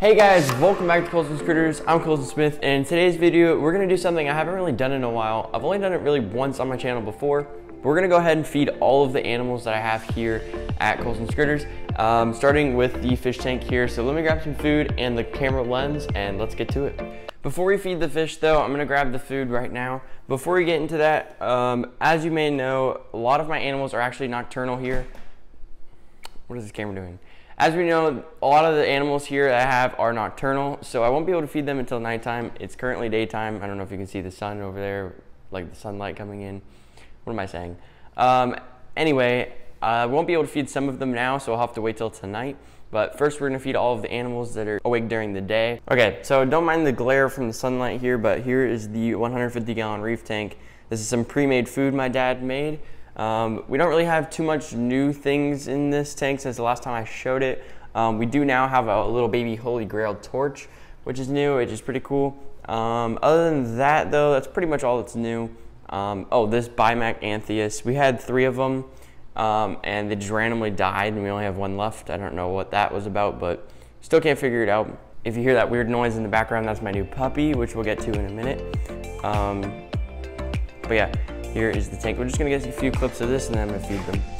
Hey guys, welcome back to Colson's Critters. I'm Colson Smith, and in today's video, we're gonna do something I haven't really done in a while. I've only done it really once on my channel before, but we're gonna go ahead and feed all of the animals that I have here at Colson's Critters, um, starting with the fish tank here. So let me grab some food and the camera lens, and let's get to it. Before we feed the fish though, I'm gonna grab the food right now. Before we get into that, um, as you may know, a lot of my animals are actually nocturnal here. What is this camera doing? As we know, a lot of the animals here I have are nocturnal, so I won't be able to feed them until nighttime. It's currently daytime. I don't know if you can see the sun over there, like the sunlight coming in. What am I saying? Um, anyway, I won't be able to feed some of them now, so I'll have to wait till tonight. But first, we're gonna feed all of the animals that are awake during the day. Okay, so don't mind the glare from the sunlight here, but here is the 150 gallon reef tank. This is some pre-made food my dad made. Um, we don't really have too much new things in this tank since the last time I showed it. Um, we do now have a little baby Holy Grail torch, which is new, which is pretty cool. Um, other than that though, that's pretty much all that's new. Um, oh, this Bimac Anthias, we had three of them um, and they just randomly died and we only have one left. I don't know what that was about, but still can't figure it out. If you hear that weird noise in the background, that's my new puppy, which we'll get to in a minute. Um, but yeah, here is the tank. We're just gonna get a few clips of this and then I'm gonna feed them.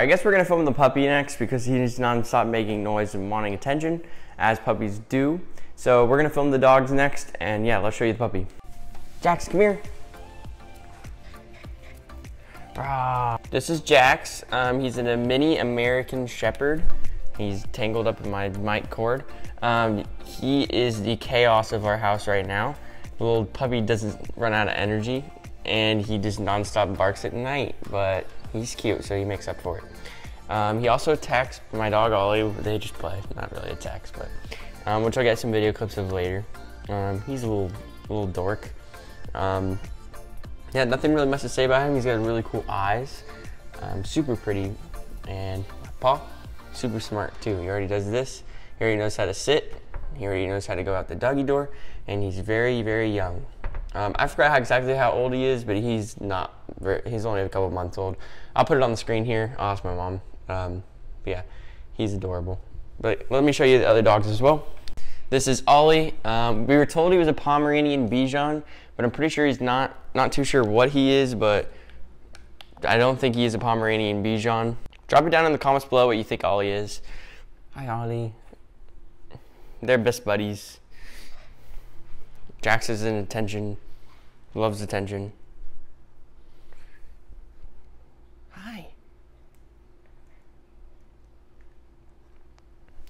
I guess we're gonna film the puppy next because he's non-stop making noise and wanting attention, as puppies do. So we're gonna film the dogs next, and yeah, let's show you the puppy. Jax, come here. Ah. This is Jax. Um, he's a mini American Shepherd. He's tangled up in my mic cord. Um, he is the chaos of our house right now. The little puppy doesn't run out of energy, and he just non-stop barks at night, but He's cute, so he makes up for it. Um, he also attacks my dog Ollie. They just play, not really attacks, but um, which I'll get some video clips of later. Um, he's a little little dork. Um, yeah, nothing really much to say about him. He's got really cool eyes, um, super pretty, and paw, super smart too. He already does this. He already knows how to sit. He already knows how to go out the doggy door, and he's very, very young. Um, I forgot how exactly how old he is, but he's not. Very, he's only a couple months old. I'll put it on the screen here. I'll ask my mom. Um, yeah, he's adorable. But let me show you the other dogs as well. This is Ollie. Um, we were told he was a Pomeranian Bichon, but I'm pretty sure he's not. Not too sure what he is, but I don't think he is a Pomeranian Bichon. Drop it down in the comments below what you think Ollie is. Hi, Ollie. They're best buddies. Jax is in attention, loves attention. Hi.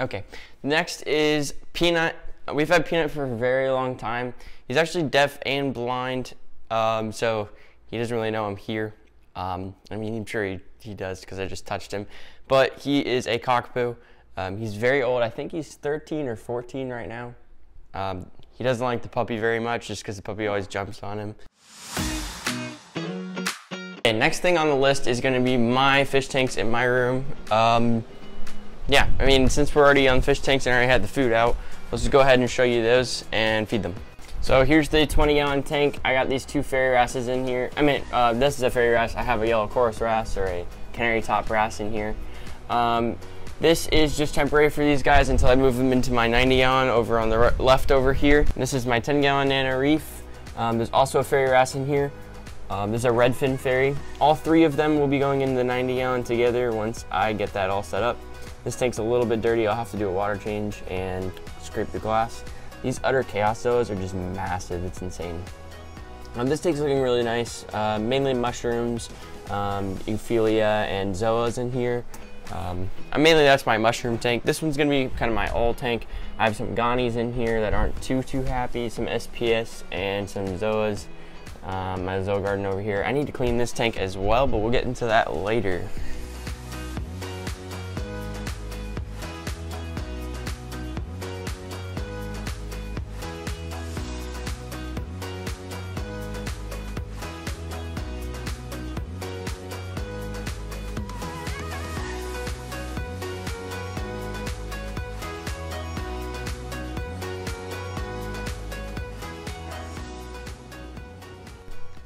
Okay, next is Peanut. We've had Peanut for a very long time. He's actually deaf and blind, um, so he doesn't really know I'm here. Um, I mean, I'm sure he, he does because I just touched him. But he is a cockapoo. Um, he's very old. I think he's 13 or 14 right now. Um, he doesn't like the puppy very much just because the puppy always jumps on him. Okay, next thing on the list is gonna be my fish tanks in my room. Um, yeah, I mean, since we're already on fish tanks and already had the food out, let's just go ahead and show you those and feed them. So here's the 20 gallon tank. I got these two fairy wrasses in here. I mean, uh, this is a fairy wrasse. I have a yellow coris wrasse or a canary top wrasse in here. Um, this is just temporary for these guys until I move them into my 90 gallon over on the left over here. This is my 10 gallon Nano Reef. Um, there's also a fairy wrasse in here. Um, there's a redfin fairy. All three of them will be going into the 90 gallon together once I get that all set up. This tank's a little bit dirty. I'll have to do a water change and scrape the glass. These Utter Chaos Zoas are just massive. It's insane. Um, this tank's looking really nice. Uh, mainly mushrooms, um, Euphyllia, and Zoas in here. Um, mainly that's my mushroom tank. This one's gonna be kind of my all tank. I have some Ghanies in here that aren't too, too happy, some SPS and some Zoas. Um, my Zoa garden over here. I need to clean this tank as well, but we'll get into that later.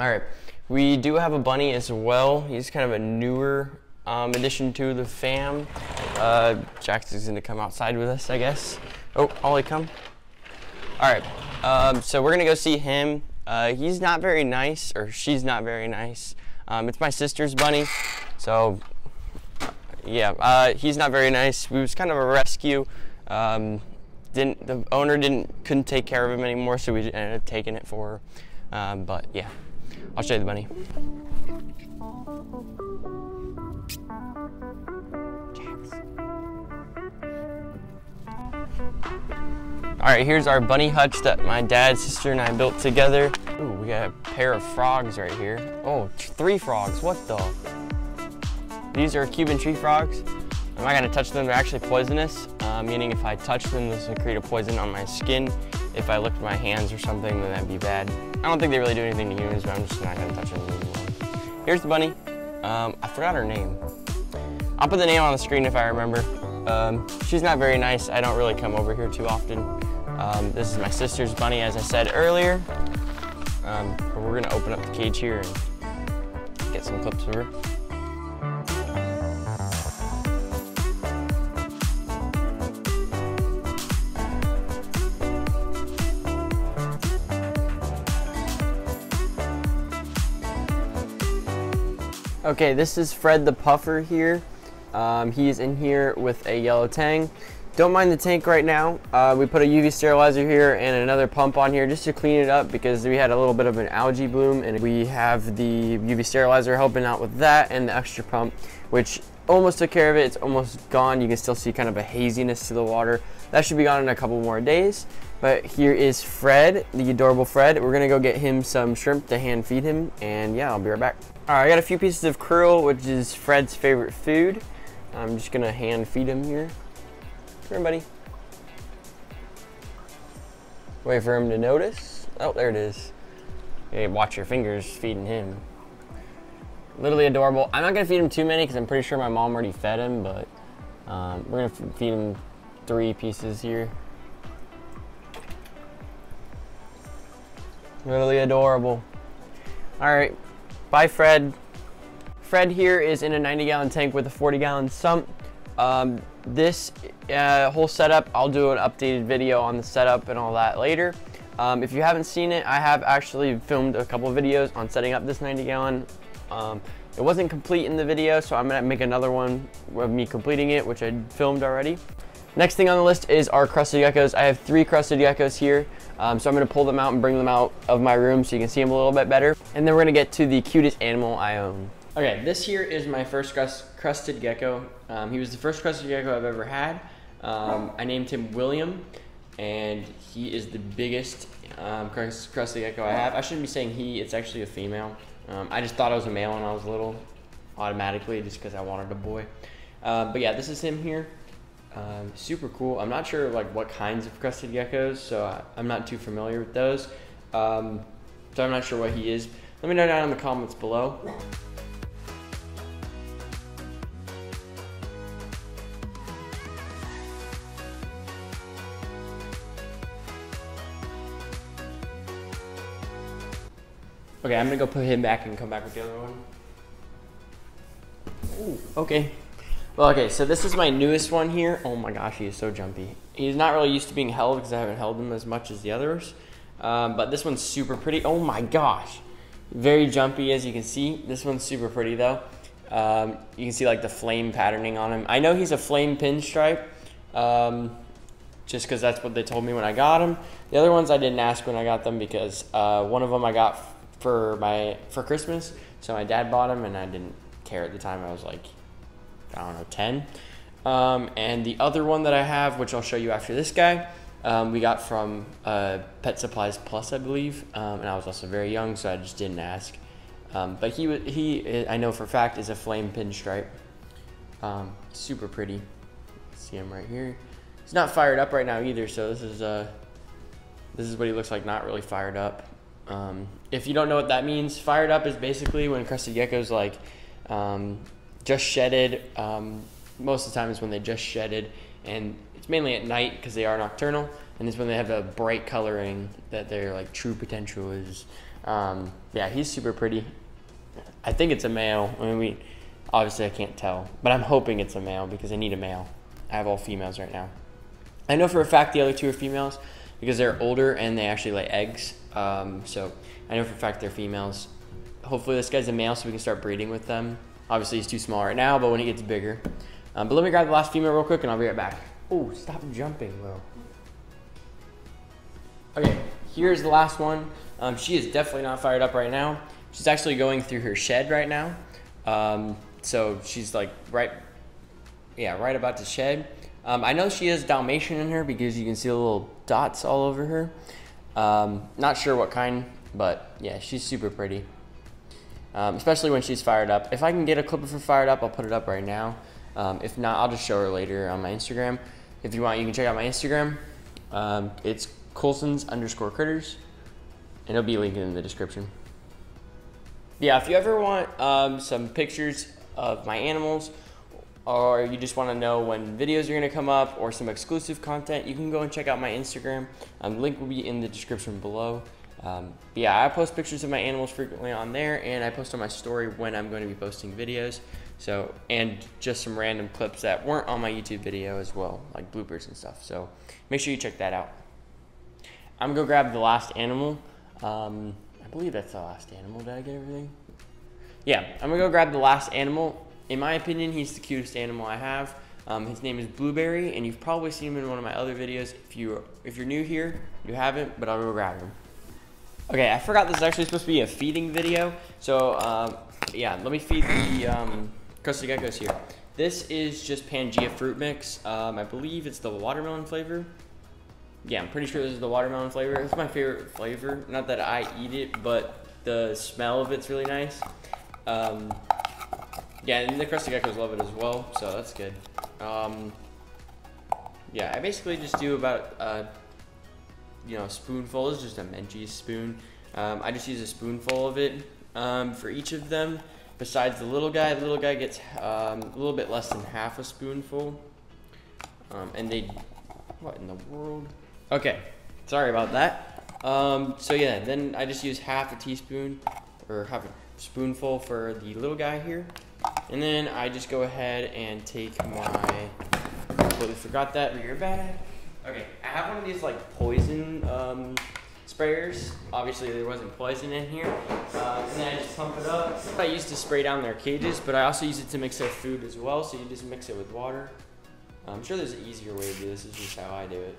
All right, we do have a bunny as well. He's kind of a newer um, addition to the fam. Uh, is gonna come outside with us, I guess. Oh, Ollie, come. All right, um, so we're gonna go see him. Uh, he's not very nice, or she's not very nice. Um, it's my sister's bunny, so yeah, uh, he's not very nice. We was kind of a rescue. Um, didn't the owner didn't couldn't take care of him anymore, so we ended up taking it for her. Um, but yeah. I'll show you the bunny. All right, here's our bunny hutch that my dad, sister, and I built together. Ooh, we got a pair of frogs right here. Oh, three frogs, what the? These are Cuban tree frogs. I'm not gonna touch them, they're actually poisonous, uh, meaning if I touch them, this will create a poison on my skin. If I licked my hands or something, then that'd be bad. I don't think they really do anything to humans, but I'm just not gonna touch them anymore. Here's the bunny. Um, I forgot her name. I'll put the name on the screen if I remember. Um, she's not very nice. I don't really come over here too often. Um, this is my sister's bunny, as I said earlier. Um, we're gonna open up the cage here and get some clips of her. Okay, this is Fred the Puffer here. Um, he is in here with a yellow tang. Don't mind the tank right now. Uh, we put a UV sterilizer here and another pump on here just to clean it up because we had a little bit of an algae bloom and we have the UV sterilizer helping out with that and the extra pump, which almost took care of it. It's almost gone. You can still see kind of a haziness to the water. That should be gone in a couple more days. But here is Fred, the adorable Fred. We're gonna go get him some shrimp to hand feed him and yeah, I'll be right back. All right, I got a few pieces of krill, which is Fred's favorite food. I'm just gonna hand feed him here. Come here, buddy. Wait for him to notice. Oh, there it is. Hey, watch your fingers feeding him. Literally adorable. I'm not gonna feed him too many because I'm pretty sure my mom already fed him, but um, we're gonna feed him three pieces here. Literally adorable. All right, Bye, Fred. Fred here is in a 90 gallon tank with a 40 gallon sump. Um, this uh, whole setup, I'll do an updated video on the setup and all that later. Um, if you haven't seen it, I have actually filmed a couple videos on setting up this 90 gallon. Um, it wasn't complete in the video, so I'm gonna make another one of me completing it, which I filmed already. Next thing on the list is our crested geckos. I have three crested geckos here. Um, so I'm gonna pull them out and bring them out of my room so you can see them a little bit better. And then we're gonna get to the cutest animal I own. Okay, this here is my first crested gecko. Um, he was the first crested gecko I've ever had. Um, I named him William, and he is the biggest um, crested gecko I have. I shouldn't be saying he, it's actually a female. Um, I just thought I was a male when I was little, automatically, just because I wanted a boy. Uh, but yeah, this is him here. Um, super cool. I'm not sure like what kinds of crested geckos, so I, am not too familiar with those. Um, so I'm not sure what he is. Let me know down in the comments below. Okay, I'm gonna go put him back and come back with the other one. Ooh, okay. Well, okay, so this is my newest one here. Oh my gosh, he is so jumpy. He's not really used to being held because I haven't held him as much as the others. Um, but this one's super pretty. Oh my gosh. Very jumpy as you can see. This one's super pretty though. Um, you can see like the flame patterning on him. I know he's a flame pinstripe. Um, just because that's what they told me when I got them. The other ones I didn't ask when I got them because uh, one of them I got for my for Christmas, so my dad bought them and I didn't care at the time. I was like, I don't know, ten. Um, and the other one that I have, which I'll show you after this guy, um, we got from uh, Pet Supplies Plus, I believe, um, and I was also very young, so I just didn't ask. Um, but he he I know for a fact is a flame pinstripe. Um, super pretty. See him right here. He's not fired up right now either, so this is uh, this is what he looks like, not really fired up. Um, if you don't know what that means, fired up is basically when crested geckos like just shedded. Um, most of the time is when they just shedded, and it's mainly at night because they are nocturnal, and it's when they have a bright coloring that their like true potential is. Um, yeah, he's super pretty. I think it's a male. I mean, we obviously I can't tell, but I'm hoping it's a male because I need a male. I have all females right now. I know for a fact the other two are females because they're older and they actually lay eggs. Um, so I know for a fact they're females. Hopefully this guy's a male so we can start breeding with them. Obviously he's too small right now, but when he gets bigger. Um, but let me grab the last female real quick and I'll be right back. Oh, stop jumping, Will. Okay, here's the last one. Um, she is definitely not fired up right now. She's actually going through her shed right now. Um, so she's like right, yeah, right about to shed. Um, I know she has Dalmatian in her because you can see the little dots all over her. Um, not sure what kind, but yeah, she's super pretty. Um, especially when she's fired up. If I can get a clip of her fired up, I'll put it up right now. Um, if not, I'll just show her later on my Instagram. If you want, you can check out my Instagram. Um, it's Colson's underscore critters, and it'll be linked in the description. Yeah, if you ever want um, some pictures of my animals, or you just want to know when videos are going to come up or some exclusive content, you can go and check out my Instagram. Um, link will be in the description below. Um, yeah, I post pictures of my animals frequently on there, and I post on my story when I'm going to be posting videos. So, and just some random clips that weren't on my YouTube video as well, like bloopers and stuff. So, make sure you check that out. I'm gonna go grab the last animal. Um, I believe that's the last animal. Did I get everything? Yeah, I'm gonna go grab the last animal in my opinion, he's the cutest animal I have. Um, his name is Blueberry, and you've probably seen him in one of my other videos. If you if you're new here, you haven't, but I'll go grab him. Okay, I forgot this is actually supposed to be a feeding video. So um, yeah, let me feed the um, geckos here. This is just Pangea fruit mix. Um, I believe it's the watermelon flavor. Yeah, I'm pretty sure this is the watermelon flavor. It's my favorite flavor. Not that I eat it, but the smell of it's really nice. Um, yeah, and the crested geckos love it as well, so that's good. Um, yeah, I basically just do about, uh, you know, a spoonful. It's just a Menchie's spoon. Um, I just use a spoonful of it um, for each of them. Besides the little guy, the little guy gets um, a little bit less than half a spoonful. Um, and they, what in the world? Okay, sorry about that. Um, so yeah, then I just use half a teaspoon or half a spoonful for the little guy here. And then I just go ahead and take my, completely forgot that rear bag. Okay, have one of these like poison um, sprayers. Obviously there wasn't poison in here. Uh, and then I just pump it up. I used to spray down their cages, but I also use it to mix their food as well. So you just mix it with water. I'm sure there's an easier way to do this. This is just how I do it.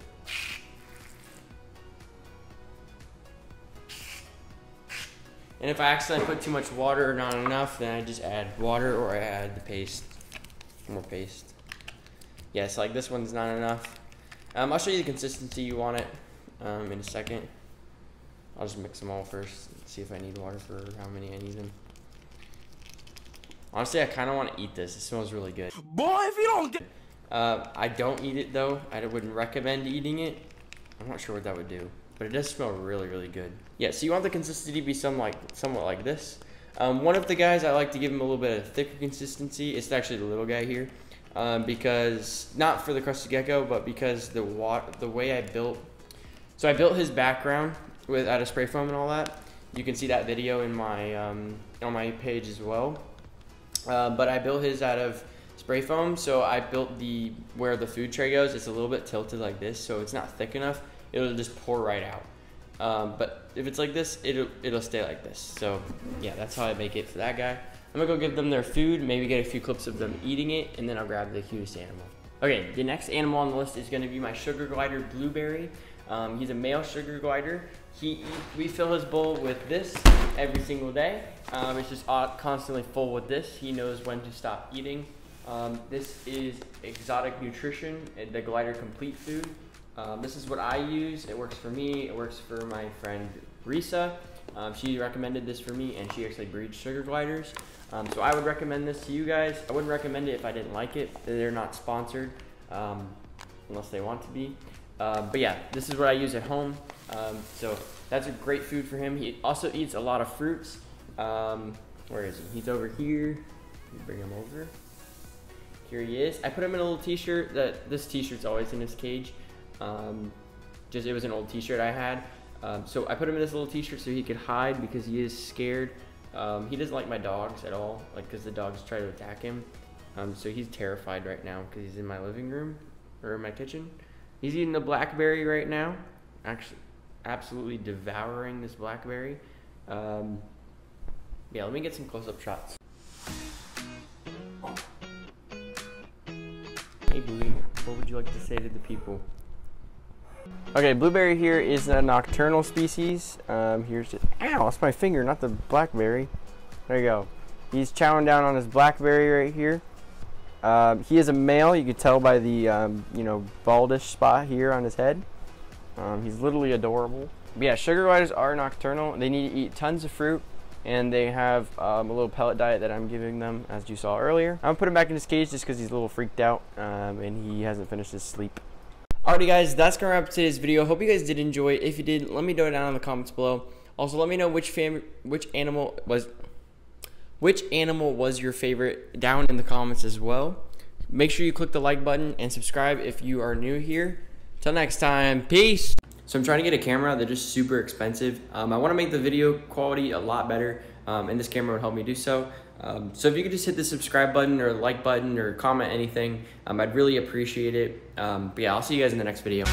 And if I accidentally put too much water or not enough, then I just add water or I add the paste, more paste. Yes, like this one's not enough. Um, I'll show you the consistency you want it um, in a second. I'll just mix them all first, see if I need water for how many I need them. Honestly, I kind of want to eat this. It smells really good. Boy, if you don't get... Uh, I don't eat it though. I wouldn't recommend eating it. I'm not sure what that would do but it does smell really, really good. Yeah, so you want the consistency to be some like somewhat like this. Um, one of the guys I like to give him a little bit of thicker consistency. It's actually the little guy here, um, because not for the crested gecko, but because the the way I built. So I built his background with out of spray foam and all that. You can see that video in my um, on my page as well. Uh, but I built his out of spray foam, so I built the where the food tray goes. It's a little bit tilted like this, so it's not thick enough it'll just pour right out. Um, but if it's like this, it'll, it'll stay like this. So yeah, that's how I make it for that guy. I'm gonna go give them their food, maybe get a few clips of them eating it, and then I'll grab the cutest animal. Okay, the next animal on the list is gonna be my sugar glider, Blueberry. Um, he's a male sugar glider. He, we fill his bowl with this every single day. Um, it's just constantly full with this. He knows when to stop eating. Um, this is Exotic Nutrition, the glider complete food. Um, this is what I use. It works for me. It works for my friend Risa. Um, she recommended this for me, and she actually breeds sugar gliders. Um, so I would recommend this to you guys. I wouldn't recommend it if I didn't like it. They're not sponsored, um, unless they want to be. Uh, but yeah, this is what I use at home. Um, so that's a great food for him. He also eats a lot of fruits. Um, where is he? He's over here. Bring him over. Here he is. I put him in a little t-shirt. That This t-shirt's always in his cage. Just It was an old t-shirt I had. Um, so I put him in this little t-shirt so he could hide because he is scared. Um, he doesn't like my dogs at all, like because the dogs try to attack him. Um, so he's terrified right now because he's in my living room or in my kitchen. He's eating the blackberry right now. Actually, absolutely devouring this blackberry. Um, yeah, let me get some close-up shots. Hey, Bluey, what would you like to say to the people? Okay, blueberry here is a nocturnal species. Um, here's just, ow, that's my finger, not the blackberry. There you go. He's chowing down on his blackberry right here. Um, he is a male, you can tell by the, um, you know, baldish spot here on his head. Um, he's literally adorable. But yeah, sugar gliders are nocturnal. They need to eat tons of fruit, and they have um, a little pellet diet that I'm giving them, as you saw earlier. I'm gonna put him back in his cage just because he's a little freaked out, um, and he hasn't finished his sleep. Alrighty guys, that's gonna wrap up today's video. Hope you guys did enjoy. If you did, let me know down in the comments below. Also, let me know which fam which animal was which animal was your favorite down in the comments as well. Make sure you click the like button and subscribe if you are new here. Till next time, peace. So I'm trying to get a camera. They're just super expensive. Um, I want to make the video quality a lot better, um, and this camera would help me do so. Um, so if you could just hit the subscribe button or like button or comment anything, um, I'd really appreciate it. Um, but yeah, I'll see you guys in the next video.